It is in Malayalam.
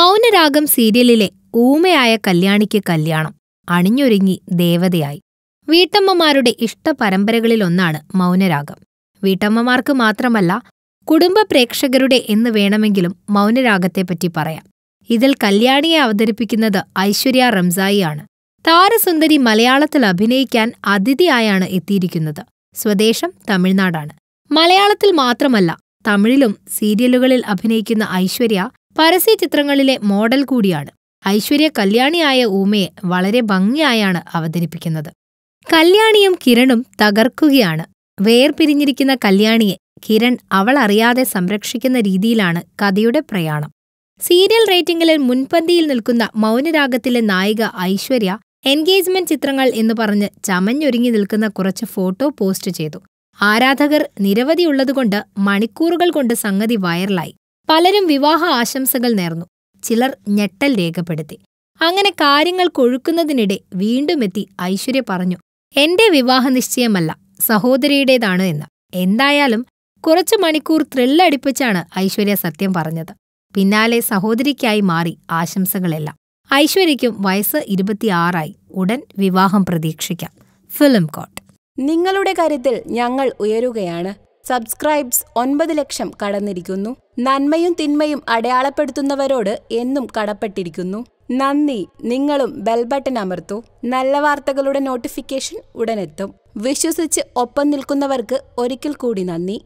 മൗനരാഗം സീരിയലിലെ ഊമയായ കല്യാണിക്ക് കല്യാണം അണിഞ്ഞൊരുങ്ങി ദേവതയായി. വീട്ടമ്മമാരുടെ ഇഷ്ടപരമ്പരകളിലൊന്നാണ് മൗനരാഗം. വീട്ടമ്മമാർക്ക് മാത്രമല്ല കുടുംബ പ്രേക്ഷകരുടെ എന്ന് വേണമെങ്കിലും മൗനരാഗത്തെപ്പറ്റി പറയാം. ഇതിൽ കല്യാണിയെ അവതരിപ്പിക്കുന്നത് ഐശ്വര്യ റംസായിയാണ്. താരസുന്ദരി മലയാളത്തിൽ അഭിനയിക്കാൻ അതിഥിയായാണ് എത്തിയിരിക്കുന്നത്. സ്വദേശം തമിഴ്നാടാണ്. മലയാളത്തിൽ മാത്രമല്ല തമിഴിലും സീരിയലുകളിൽ അഭിനയിക്കുന്ന ഐശ്വര്യ പരസ്യ ചിത്രങ്ങളിലെ മോഡൽ കൂടിയാണ്. ഐശ്വര്യ കല്യാണിയായ ഊമയെ വളരെ ഭംഗിയായാണ് അവതരിപ്പിക്കുന്നത്. കല്യാണിയും കിരണും തകർക്കുകയാണ്. വേർപിരിഞ്ഞിരിക്കുന്ന കല്യാണിയെ കിരൺ അവൾ അറിയാതെ സംരക്ഷിക്കുന്ന രീതിയിലാണ് കഥയുടെ പ്രയാണം. സീരിയൽ റേറ്റിംഗിലെ മുൻപന്തിയിൽ നിൽക്കുന്ന മൗനരാഗത്തിലെ നായിക ഐശ്വര്യ എൻഗേജ്മെന്റ് ചിത്രങ്ങൾ എന്ന് പറഞ്ഞ് ചമഞ്ഞൊരുങ്ങി നിൽക്കുന്ന കുറച്ച് ഫോട്ടോ പോസ്റ്റ് ചെയ്തു. ആരാധകർ നിരവധിയുള്ളതുകൊണ്ട് മണിക്കൂറുകൾ കൊണ്ട് സംഗതി വൈറലായി. പലരും വിവാഹ ആശംസകൾ നേർന്നു. ചിലർ ഞെട്ടൽ രേഖപ്പെടുത്തി. അങ്ങനെ കാര്യങ്ങൾ കൊഴുക്കുന്നതിനിടെ വീണ്ടുമെത്തി ഐശ്വര്യ പറഞ്ഞു എന്റെ വിവാഹ നിശ്ചയമല്ല സഹോദരിയുടേതാണ് എന്ന്. എന്തായാലും കുറച്ചു മണിക്കൂർ ത്രില്ലടിപ്പിച്ചാണ് ഐശ്വര്യ സത്യം പറഞ്ഞത്. പിന്നാലെ സഹോദരിക്കായി മാറി ആശംസകളെല്ലാം. ഐശ്വര്യയ്ക്കും വയസ്സ് ഇരുപത്തിയാറായി. ഉടൻ വിവാഹം പ്രതീക്ഷിക്കാം. ഫിലിം കോട്ട്. നിങ്ങളുടെ കാര്യത്തിൽ ഞങ്ങൾ ഉയരുകയാണ്. സബ്സ്ക്രൈബ്സ് ഒൻപത് ലക്ഷം കടന്നിരിക്കുന്നു. നന്മയും തിന്മയും അടയാളപ്പെടുത്തുന്നവരോട് എന്നും കടപ്പെട്ടിരിക്കുന്നു. നന്ദി. നിങ്ങളും ബെൽ ബട്ടൺ അമർത്തൂ. നല്ല വാർത്തകളുടെ നോട്ടിഫിക്കേഷൻ ഉടനെത്തും വിശ്വസിച്ച് ഒപ്പം നിൽക്കുന്നവർക്ക് ഒരിക്കൽ കൂടി നന്ദി.